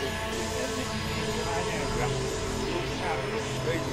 Thank you.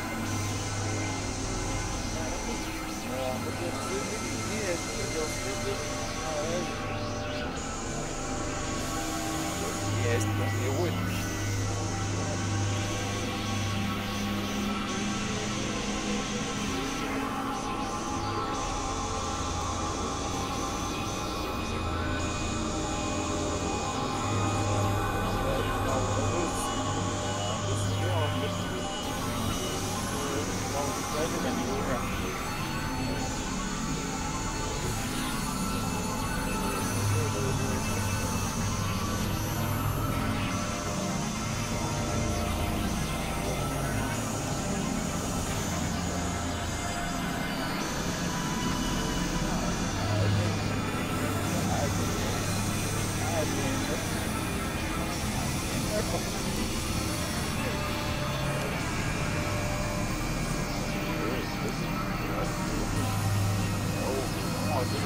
Есть, и будет.